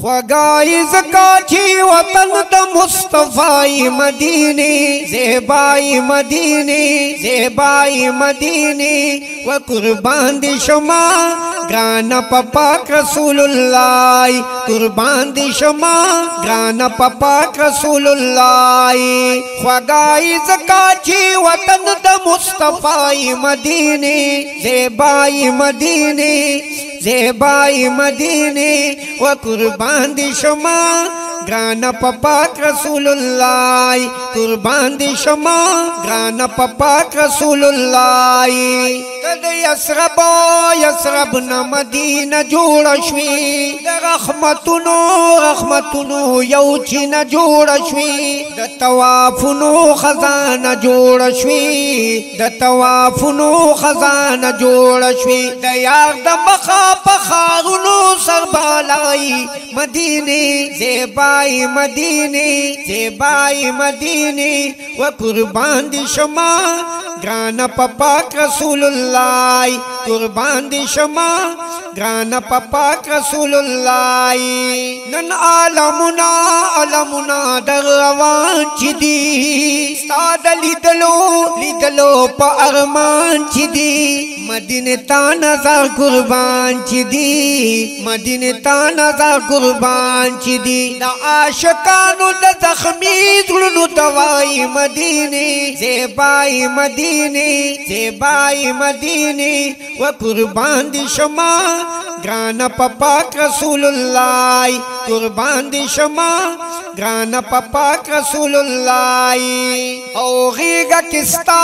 خوگائی زکا تھی وطن دا مصطفی مدینی زیبائی مدینی زیبائی مدینی وقربان دی شما ग्रान पपा क्रसूल्लाई कुर्बान दिशमा ग्रान पपा क्रसूल्लाई फगाई जकाची वतन द मुस्तफाई मदीने जेबाई मदीने जेबाई मदीने व कुर्बान दिशमा ग्रान पपा क्रसूल्लाई कुर्बान दिशमा ग्रान पपा क्रसूल्लाई د یسرب یسرب نه مدینه جوړ شوی د رحمتونو رحمتونو یو چې نه جوړ شوی د توافونو خزانه جوړ شوی د توافونو خزانه جوړ شوی د یار د مخه په خارونو سر بالای مدینه زیبای مدینه زیبای مدینه و قربان دي شما گرانا پپا رسول اللہ قربان دی شما گران پپا رسول اللہ نن عالمنا عالمنا علم نا در روان چ دی لیدلو لیدلو پ ارمان چ دی تا نظر قربان چ دی تا نظر قربان چ دی دا عاشقاں دا زخمی دلوں توائی مدینے جے بھائی مدینے جے بھائی و قربان دي شما گرانا پاک رسول اللہ قربان دی شما گرانا پاک رسول اللہ او غیگا کستا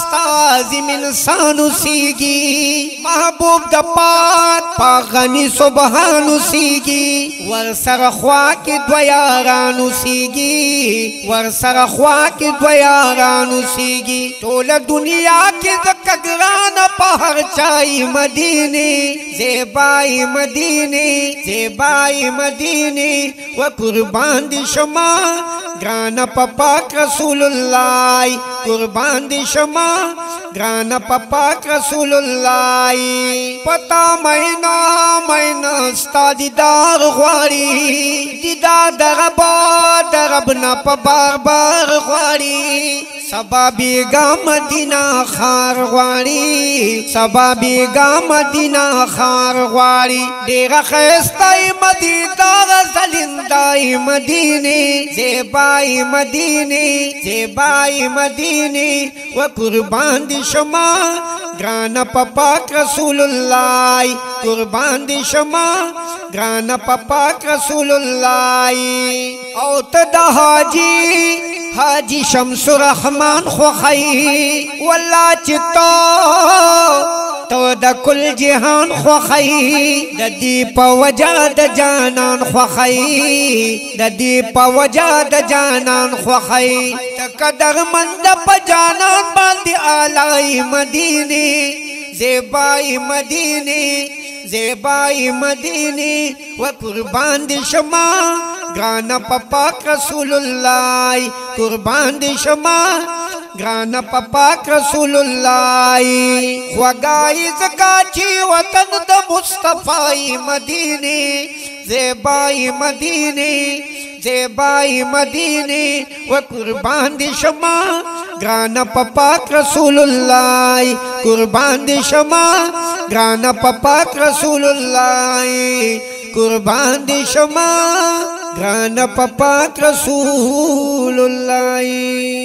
ستا زمین سانو سیگی محبوب دا پاک پاغنی سبحانو سیگی ور سر خوا کی دویارانو سیگی ور سر خوا کی دویارانو سیگی ټول دنیا کې د کګران په هر چای مدینه زیبای مدینه زیبای مدینه و قربان دي شما ګران په پاک رسول الله قربان دي شما گران پاک رسول اللہ پتا مہینہ مہینہ ستا دیدار غواړي دیدار د رب د رب نه په بار بار غواړي سبا بیگا مدینہ خار غواړي سبا بیگا مدینہ خار غواړي ډېر خيستای مدینہ زلندای مدینه زیبای مدینه زیبای مدینه و قربان دي شما گران پاک رسول اللہ قربان دی شما گران پاک رسول اللہ او تدا حاجی حاجی شمس الرحمن خوخی والله چې تا تو د کل جهان خوخی د دې په وجا د جانان خوخی د دې په وجا د جانان خوخی تقدر مند په جانان باندې اعلی مدینه زیبای مدینه زیبای مدینه و قربان دي شما ګران په پاک رسول الله قربان دي شما گران پاک رسول اللہ وگائی زکاچی وطن دا مصطفی مدینی زیبائی مدینی زیبائی مدینی و قربان دی شما گران پاک رسول اللہ قربان دی شما گران پاک رسول اللہ قربان دی شما گران پاک رسول اللہ